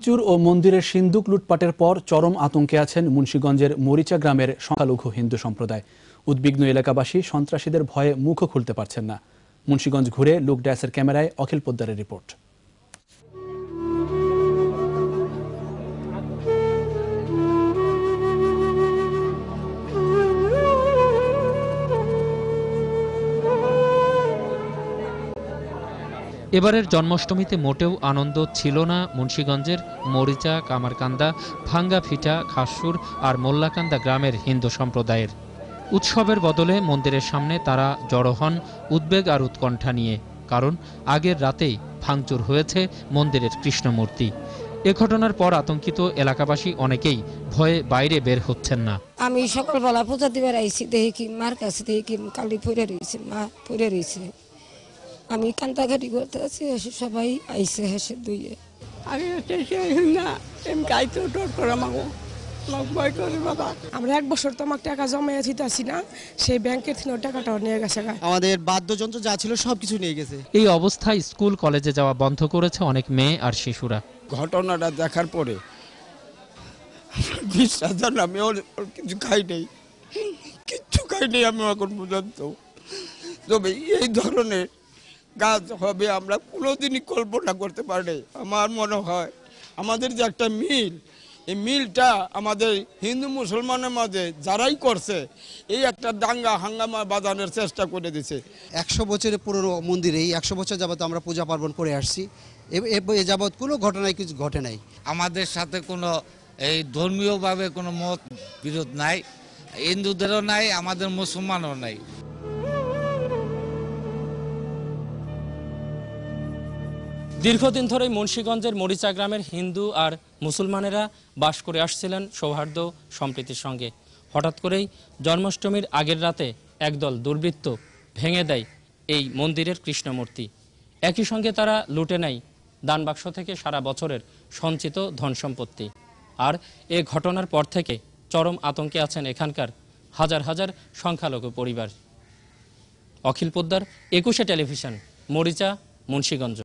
চুর ও মন্দিরের সিন্ধুক লুটপাটের পর চরম আতঙ্কে আছেন মুন্সীগঞ্জের মরিচা গ্রামের সংখ্যালঘু হিন্দু সম্প্রদায়। উদ্বিগ্ন এলাকাবাসী সন্ত্রাসীদের ভয়ে মুখও খুলতে পারছেন না। মুন্সীগঞ্জ ঘুরে লুক ড্যাসের ক্যামেরায় অখিল পোদ্দারের রিপোর্ট। এবারের জন্মাষ্টমীতে মোটেও আনন্দ ছিল না মুন্সীগঞ্জের মরিচা, কামারকান্দা ভাঙ্গা ফিটা খাসুর আর মোল্লাকান্দা গ্রামের হিন্দু সম্প্রদায়ের। উৎসবের বদলে মন্দিরের সামনে তারা জড়ো হন উদ্বেগ আর উৎকণ্ঠা নিয়ে, কারণ আগের রাতেই ভাঙচুর হয়েছে মন্দিরের কৃষ্ণমূর্তি। এ ঘটনার পর আতঙ্কিত এলাকাবাসী অনেকেই ভয়ে বাইরে বের হচ্ছেন না। আমি সকালবেলা পূজা দিবার আইছি, দেখি মার কাছে, দেখি কালি পড়ে রয়েছে মা পড়ে রয়েছে আমি কান্তাঘাটি করতে আছি এসে সবাই আইসে হেসে দুইয়ে। আমি হচ্ছে সেই না এম গাইতে ডর করে আমাকে আমরা এক বছর তো আমার টাকা জমাইয়া দিতেছি না সেই ব্যাংকের থেকে টাকাটাও নিয়ে গেছে আমাদের বাদ্যযন্ত্র যা ছিল সব কিছু নিয়ে গেছে। এই অবস্থায় স্কুল কলেজে যাওয়া বন্ধ করেছে অনেক মেয়ে আর শিশুরা। ঘটনাটা দেখার পরে বিশ্বাস জান আমি ওর ওর কিছু খাই নেই। কিচ্ছু খাই নেই আমি এখন পর্যন্ত। তবে এই ধরনের কাজ হবে আমরা কোনোদিনই কল্পনা করতে পারি আমার মনে হয় আমাদের যে একটা মিল এই মিলটা আমাদের হিন্দু মুসলমানের মাঝে যারাই করছে এই একটা দাঙ্গা হাঙ্গামা বাজানোর চেষ্টা করে দিছে। একশো বছরের পুরনো মন্দিরে এই একশো বছর যাবত আমরা পূজা পার্বণ করে আসছি। এ যাবৎ কোনো ঘটনায় কিছু ঘটে নাই। আমাদের সাথে কোনো এই ধর্মীয়ভাবে কোনো মত বিরোধ নাই। হিন্দুদেরও নাই আমাদের মুসলমানও নাই। দীর্ঘদিন ধরেই মুন্সীগঞ্জের মরিচা গ্রামের হিন্দু আর মুসলমানেরা বাস করে আসছিলেন সৌহার্দ্য সম্প্রীতির সঙ্গে। হঠাৎ করেই জন্মাষ্টমীর আগের রাতে একদল দুর্বৃত্ত ভেঙে দেয় এই মন্দিরের কৃষ্ণমূর্তি। একই সঙ্গে তারা লুটে নেয় দানবাক্স থেকে সারা বছরের সঞ্চিত ধন সম্পত্তি। আর এ ঘটনার পর থেকে চরম আতঙ্কে আছেন এখানকার হাজার হাজার সংখ্যালঘু পরিবার। অখিল পোদ্দার, একুশে টেলিভিশন, মরিচা, মুন্সীগঞ্জ।